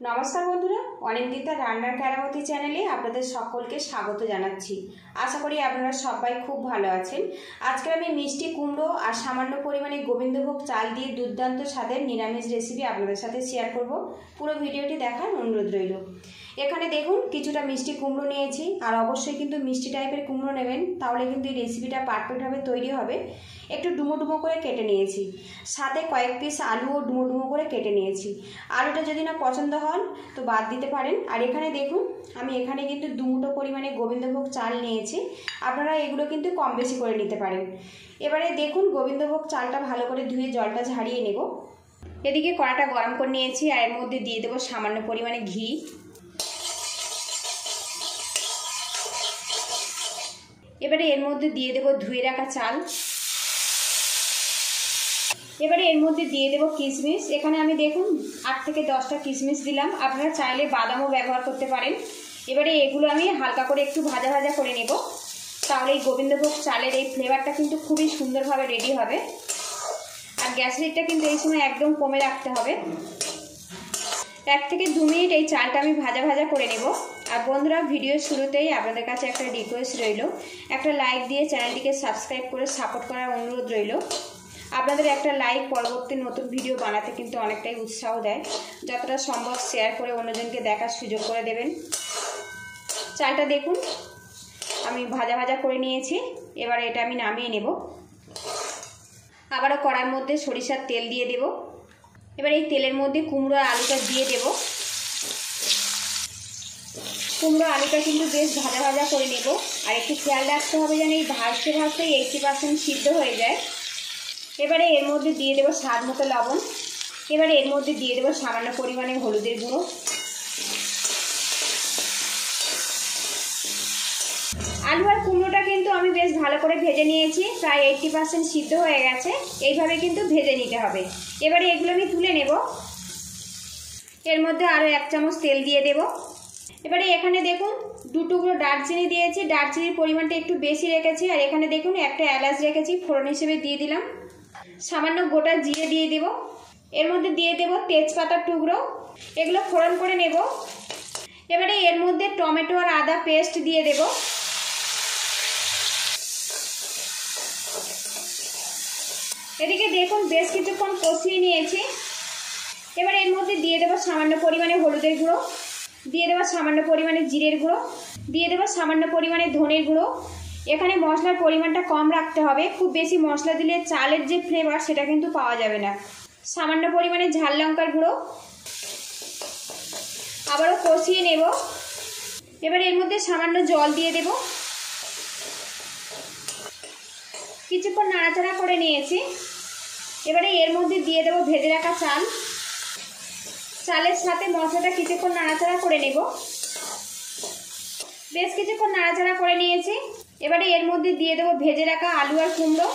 নমস্কার বন্ধুরা, অনিন্দিতা রান্নার কেরামতি চ্যানেলে আপনাদের সকলকে স্বাগত জানাচ্ছি। আশা করি আপনারা সবাই খুব ভালো আছেন। আজকে আমি মিষ্টি কুমড়ো আর সামান্য পরিমাণে গোবিন্দভোগ চাল দিয়ে দুর্দান্ত স্বাদের নিরামিষ রেসিপি আপনাদের সাথে শেয়ার করব। পুরো ভিডিওটি দেখার অনুরোধ রইল। এখানে দেখুন, কিছুটা মিষ্টি কুমড়ো নিয়েছি। আর অবশ্যই কিন্তু মিষ্টি টাইপের কুমড়ো নেবেন, তাহলে কিন্তু এই রেসিপিটা পারফেক্টভাবে তৈরি হবে। একটু ডুমো ডুমো করে কেটে নিয়েছি। সাথে কয়েক পিস আলুও ডুমো ডুমো করে কেটে নিয়েছি। আলুটা যদি না পছন্দ হন, তো বাদ দিতে পারেন। আর এখানে দেখুন, আমি এখানে কিন্তু দুমুটো পরিমাণে গোবিন্দভোগ চাল নিয়েছি। আপনারা এগুলো কিন্তু কম বেশি করে নিতে পারেন। এবারে দেখুন, গোবিন্দভোগ চালটা ভালো করে ধুয়ে জলটা ঝাড়িয়ে নেব। এদিকে কড়াটা গরম করে নিয়েছি, আর এর মধ্যে দিয়ে দেবো সামান্য পরিমাণে ঘি। এবারে এর মধ্যে দিয়ে দেবো ধুয়ে রাখা চাল। এবারে এর মধ্যে দিয়ে দেবো কিশমিশ এখানে আমি দেখুন আট থেকে দশটা কিশমিশ দিলাম। আপনারা চাইলে বাদামও ব্যবহার করতে পারেন। এবারে এগুলো আমি হালকা করে একটু ভাজা ভাজা করে নেব। তাহলে এই গোবিন্দভোগ চালের এই ফ্লেভারটা কিন্তু খুবই সুন্দরভাবে রেডি হবে। আর গ্যাস রেটটা কিন্তু এই সময় একদম কমে রাখতে হবে। এক থেকে দু মিনিট এই চালটা আমি ভাজা ভাজা করে নেব। আর বন্ধুরা ভিডিও শুরুতেই আপনাদের কাছে একটা রিকোয়েস্ট রইল। একটা লাইক দিয়ে চ্যানেলটিকে সাবস্ক্রাইব করে সাপোর্ট করার অনুরোধ রইল। আপনাদের একটা লাইক পরবর্তী নতুন ভিডিও বানাতে কিন্তু অনেকটাই উৎসাহ দেয়। যতটা সম্ভব শেয়ার করে অন্যজনকে দেখার সুযোগ করে দেবেন। চালটা দেখুন। আমি ভাজা ভাজা করে নিয়েছি। এবার এটা আমি নামিয়ে নেব। আবারও কড়ার মধ্যে সরিষার তেল দিয়ে দেব। এবার এই তেলের মধ্যে কুমড়ো আলুটা দিয়ে দেব। কুমড়ো আলুটা কিন্তু বেশ ভাজা ভাজা করে নেব। আর একটু খেয়াল রাখতে হবে যেন এই ভাজতে ভাজতে এইটটি পার্সেন্ট সিদ্ধ হয়ে যায়। এবারে এর মধ্যে দিয়ে দেবো স্বাদ মতো লবণ। এবারে এর মধ্যে দিয়ে দেবো সামান্য পরিমাণে হলুদের গুঁড়ো। আলু আর কুমড়োটা কিন্তু আমি বেশ ভালো করে ভেজে নিয়েছি, প্রায় এইটটি পার্সেন্ট সিদ্ধ হয়ে গেছে। এইভাবে কিন্তু ভেজে নিতে হবে। এবারে এগুলো আমি তুলে নেব। এর মধ্যে আরও এক চামচ তেল দিয়ে দেব। এবারে এখানে দেখুন দু টুকরো দারচিনি দিয়েছি। দারচিনির পরিমাণটা একটু বেশি রেখেছি, আর এখানে দেখুন, একটা এলাচ রেখেছি, ফোড়ন হিসেবে দিয়ে দিলাম। সামান্য গোটা জিরে দিয়ে দেব। এর মধ্যে দিয়ে দেব তেজপাতার টুকরো। এগুলো ফোড়ন করে নেব। এবারে এর মধ্যে টমেটো আর আদা পেস্ট দিয়ে দেব। এদিকে দেখুন, বেশ কিছুক্ষণ কষিয়ে নিয়েছি। এবার এর মধ্যে দিয়ে দেবো সামান্য পরিমাণে হলুদের গুঁড়ো। দিয়ে দেবো সামান্য পরিমাণে জিরের গুঁড়ো। দিয়ে দেবো সামান্য পরিমাণে ধনের গুঁড়ো। এখানে মশলার পরিমাণটা কম রাখতে হবে। খুব বেশি মশলা দিলে চালের যে ফ্লেভার সেটা কিন্তু পাওয়া যাবে না। সামান্য পরিমাণে ঝাল লঙ্কার গুঁড়ো। আবারও কষিয়ে নেব। এবার এর মধ্যে সামান্য জল দিয়ে দেব। কিছুক্ষণ নাড়াচাড়া করে নিয়েছি। এবারে এর মধ্যে দিয়ে দেবো ভেজে রাখা চাল। চালের সাথে মশলাটা কিছুক্ষণ নাড়াচাড়া করে নেব। বেশ কিছুক্ষণ নাড়াচাড়া করে নিয়েছি। এবারে এর মধ্যে দিয়ে দেবো ভেজে রাখা আলু আর কুমড়ো।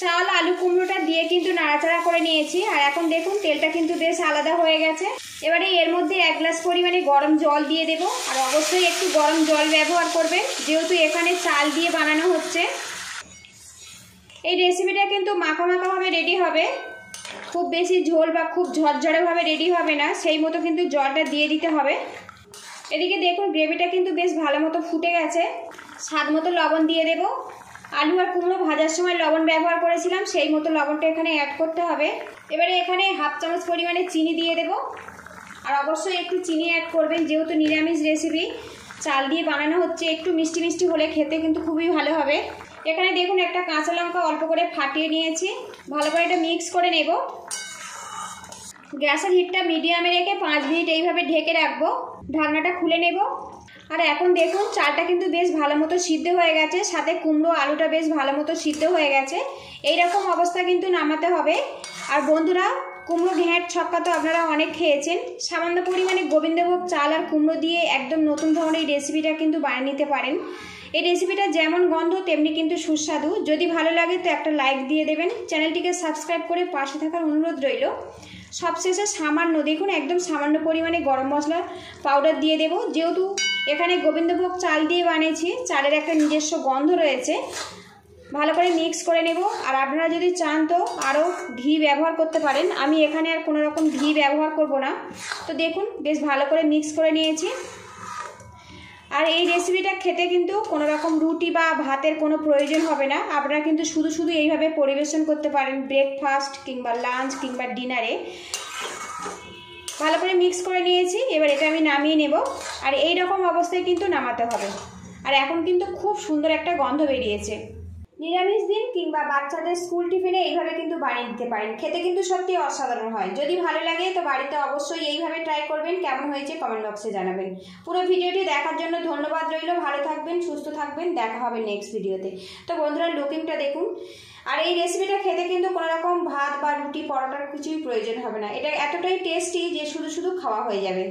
চাল, আলু, কুমড়োটা দিয়ে কিন্তু নাড়াচাড়া করে নিয়েছি। আর এখন দেখুন, তেলটা কিন্তু বেশ আলাদা হয়ে গেছে। এবারে এর মধ্যে এক গ্লাস পরিমাণে গরম জল দিয়ে দেব। আর অবশ্যই একটু গরম জল ব্যবহার করবেন, যেহেতু এখানে চাল দিয়ে বানানো হচ্ছে। এই রেসিপিটা কিন্তু মাখা মাখাভাবে রেডি হবে। খুব বেশি ঝোল বা খুব ঝরঝরেভাবে রেডি হবে না, সেই মতো কিন্তু জলটা দিয়ে দিতে হবে। এদিকে দেখুন গ্রেভিটা কিন্তু বেশ ভালো মতো ফুটে গেছে। স্বাদ মতো লবণ দিয়ে দেব। আলু আর কুমড়ো ভাজার সময় লবণ ব্যবহার করেছিলাম, সেই মতো লবণটা এখানে অ্যাড করতে হবে। এবারে এখানে হাফ চামচ পরিমাণে চিনি দিয়ে দেব। আর অবশ্যই একটু চিনি অ্যাড করবেন, যেহেতু নিরামিষ রেসিপি চাল দিয়ে বানানো হচ্ছে, একটু মিষ্টি মিষ্টি হলে খেতে কিন্তু খুবই ভালো হবে। এখানে দেখুন একটা কাঁচা লঙ্কা অল্প করে ফাটিয়ে নিয়েছি। ভালো করে এটা মিক্স করে নেব। গ্যাসের হিটটা মিডিয়ামে রেখে পাঁচ মিনিট এইভাবে ঢেকে রাখব। ঢাকনাটা খুলে নেব। আর এখন দেখুন, চালটা কিন্তু বেশ ভালো মতো সিদ্ধ হয়ে গেছে। সাথে কুমড়ো, আলুটা বেশ ভালো মতো সিদ্ধ হয়ে গেছে। এই রকম অবস্থা কিন্তু নামাতে হবে। আর বন্ধুরা, কুমড়ো ঘ্যাঁট ছক্কা তো আপনারা অনেক খেয়েছেন। সামান্য পরিমাণে গোবিন্দভোগ চাল আর কুমড়ো দিয়ে একদম নতুন ধরনের রেসিপিটা কিন্তু বানিয়ে নিতে পারেন। এই রেসিপিটা যেমন গন্ধ, তেমনি কিন্তু সুস্বাদু। যদি ভালো লাগে তো একটা লাইক দিয়ে দেবেন। চ্যানেলটিকে সাবস্ক্রাইব করে পাশে থাকার অনুরোধ রইল। সবশেষে সামান্য, দেখুন একদম সামান্য পরিমাণে গরম মশলা পাউডার দিয়ে দেব। যেহেতু এখানে গোবিন্দভোগ চাল দিয়ে বানিয়েছি, চালের একটা নিজস্ব গন্ধ রয়েছে। ভালো করে মিক্স করে নেব। আর আপনারা যদি চান তো আরও ঘি ব্যবহার করতে পারেন। আমি এখানে আর কোনো রকম ঘি ব্যবহার করব না। তো দেখুন, বেশ ভালো করে মিক্স করে নিয়েছি। আর এই রেসিপিটা খেতে কিন্তু কোনো রকম রুটি বা ভাতের কোনো প্রয়োজন হবে না। আপনারা কিন্তু শুধু শুধু এইভাবে পরিবেশন করতে পারেন ব্রেকফাস্ট কিংবা লাঞ্চ কিংবা ডিনারে ভালো করে মিক্স করে নিয়েছি, এবার এটা আমি নামিয়ে নেব। আর এই রকম অবস্থায় কিন্তু নামাতে হবে। আর এখন কিন্তু খুব সুন্দর একটা গন্ধ বেরিয়েছে। নিরামিষ দিন কিংবা বাচ্চাদের স্কুল টিফিনে এইভাবে কিন্তু বানিয়ে দিতে পারেন। খেতে কিন্তু সত্যি অসাধারণ হয়। যদি ভালো লাগে তো বাড়িতে অবশ্যই এইভাবে ট্রাই করবেন। কেমন হয়েছে কমেন্ট বক্সে জানাবেন। পুরো ভিডিওটি দেখার জন্য ধন্যবাদ রইল। ভালো থাকবেন, সুস্থ থাকবেন। দেখা হবে নেক্সট ভিডিওতে তো। বন্ধুরা লুকিংটা দেখুন। আর এই রেসিপিটা খেতে কিন্তু কোনো রকম ভাত বা রুটি, পরোটার কিছুই প্রয়োজন হবে না। এটা এতটাই টেস্টি যে শুধু শুধু খাওয়া হয়ে যাবে।